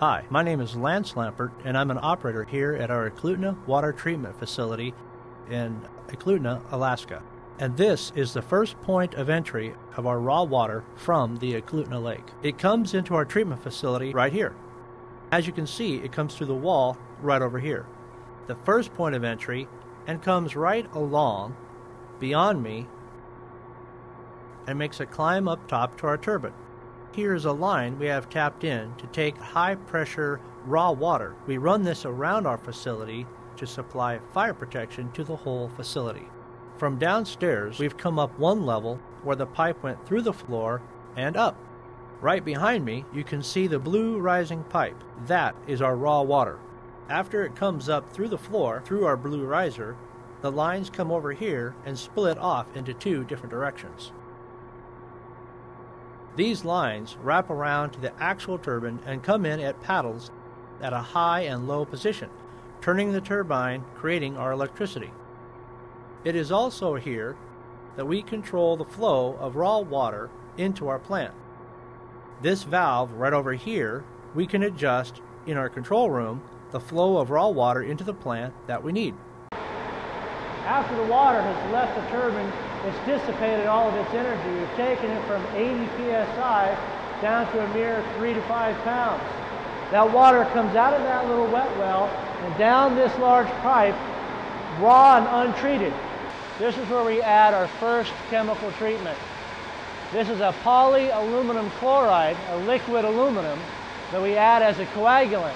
Hi, my name is Lance Lampert, and I'm an operator here at our Eklutna Water Treatment Facility in Eklutna, Alaska. And this is the first point of entry of our raw water from the Eklutna Lake. It comes into our treatment facility right here. As you can see, it comes through the wall right over here. The first point of entry and comes right along beyond me and makes a climb up top to our turbine. Here is a line we have tapped in to take high pressure raw water. We run this around our facility to supply fire protection to the whole facility. From downstairs, we've come up one level where the pipe went through the floor and up. Right behind me, you can see the blue rising pipe. That is our raw water. After it comes up through the floor, through our blue riser, the lines come over here and split off into two different directions. These lines wrap around to the actual turbine and come in at paddles at a high and low position, turning the turbine, creating our electricity. It is also here that we control the flow of raw water into our plant. This valve right over here, we can adjust in our control room the flow of raw water into the plant that we need. After the water has left the turbine, it's dissipated all of its energy. We've taken it from 80 psi down to a mere 3 to 5 pounds. That water comes out of that little wet well and down this large pipe, raw and untreated. This is where we add our first chemical treatment. This is a polyaluminum chloride, a liquid aluminum, that we add as a coagulant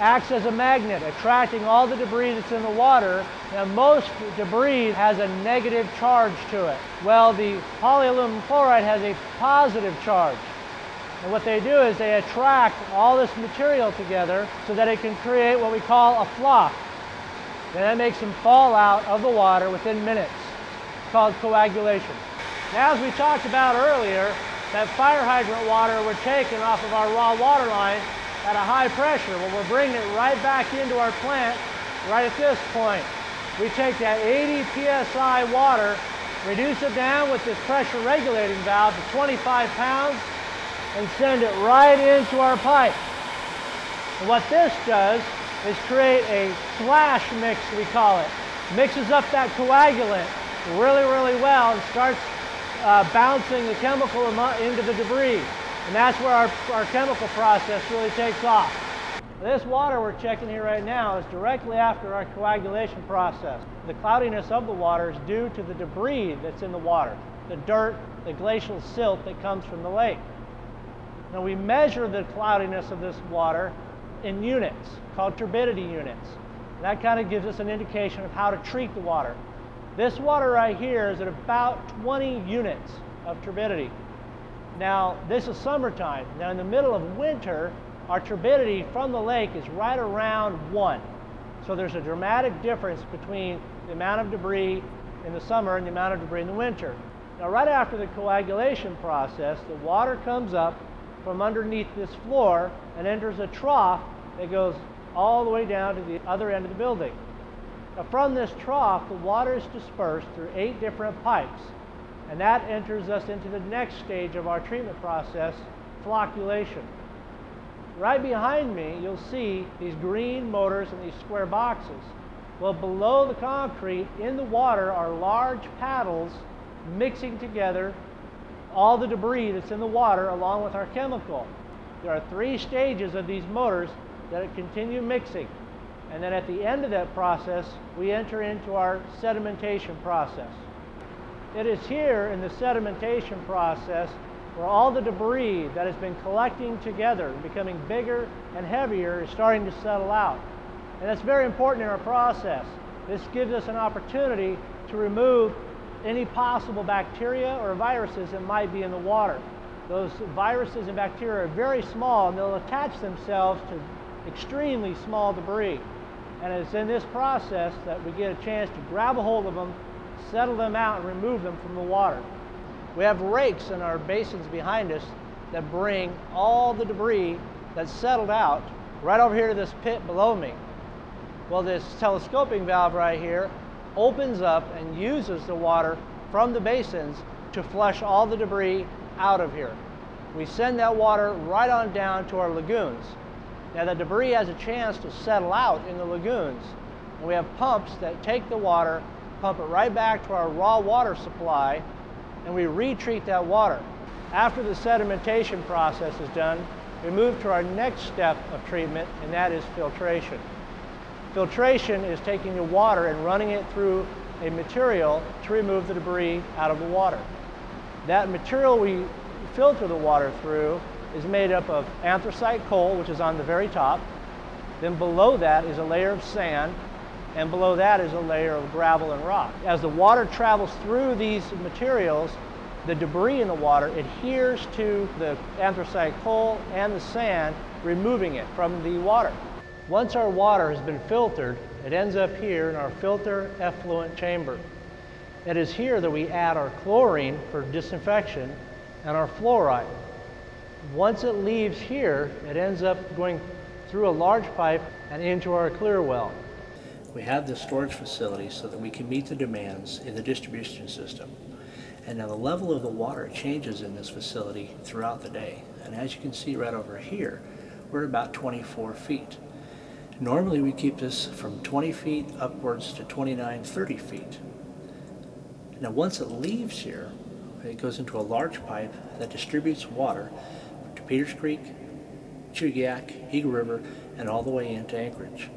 acts as a magnet, attracting all the debris that's in the water. Now, most debris has a negative charge to it. Well, the polyaluminum chloride has a positive charge. And what they do is they attract all this material together so that it can create what we call a floc. And that makes them fall out of the water within minutes. It's called coagulation. Now, as we talked about earlier, that fire hydrant water we're taking off of our raw water line at a high pressure. Well, we're bringing it right back into our plant right at this point. We take that 80 psi water, reduce it down with this pressure regulating valve to 25 pounds, and send it right into our pipe. And what this does is create a flash mix, we call it. Mixes up that coagulant really, really well and starts uh, bouncing the chemical into the debris. And that's where our, our chemical process really takes off. This water we're checking here right now is directly after our coagulation process. The cloudiness of the water is due to the debris that's in the water, the dirt, the glacial silt that comes from the lake. Now we measure the cloudiness of this water in units called turbidity units. And that kind of gives us an indication of how to treat the water. This water right here is at about 20 units of turbidity. Now, this is summertime. Now, in the middle of winter, our turbidity from the lake is right around one. So there's a dramatic difference between the amount of debris in the summer and the amount of debris in the winter. Now, right after the coagulation process, the water comes up from underneath this floor and enters a trough that goes all the way down to the other end of the building. Now, from this trough, the water is dispersed through eight different pipes. And that enters us into the next stage of our treatment process, flocculation. Right behind me, you'll see these green motors and these square boxes. Well, below the concrete, in the water, are large paddles mixing together all the debris that's in the water along with our chemical. There are three stages of these motors that continue mixing. And then at the end of that process, we enter into our sedimentation process. It is here in the sedimentation process where all the debris that has been collecting together, becoming bigger and heavier, is starting to settle out. And that's very important in our process. This gives us an opportunity to remove any possible bacteria or viruses that might be in the water. Those viruses and bacteria are very small and they'll attach themselves to extremely small debris. And it's in this process that we get a chance to grab a hold of them settle them out and remove them from the water. We have rakes in our basins behind us that bring all the debris that's settled out right over here to this pit below me. Well, this telescoping valve right here opens up and uses the water from the basins to flush all the debris out of here. we send that water right on down to our lagoons. Now the debris has a chance to settle out in the lagoons. And we have pumps that take the water, pump it right back to our raw water supply, and we retreat that water. After the sedimentation process is done, we move to our next step of treatment, and that is filtration. Filtration is taking the water and running it through a material to remove the debris out of the water. That material we filter the water through is made up of anthracite coal, which is on the very top. Then below that is a layer of sand, and below that is a layer of gravel and rock. As the water travels through these materials, the debris in the water adheres to the anthracite coal and the sand, removing it from the water. Once our water has been filtered, it ends up here in our filter effluent chamber. It is here that we add our chlorine for disinfection and our fluoride. Once it leaves here, it ends up going through a large pipe and into our clear well. We have this storage facility so that we can meet the demands in the distribution system. And now the level of the water changes in this facility throughout the day. And as you can see right over here, we're about 24 feet. Normally we keep this from 20 feet upwards to 29, 30 feet. Now once it leaves here, it goes into a large pipe that distributes water to Peters Creek, Chugiak, Eagle River, and all the way into Anchorage.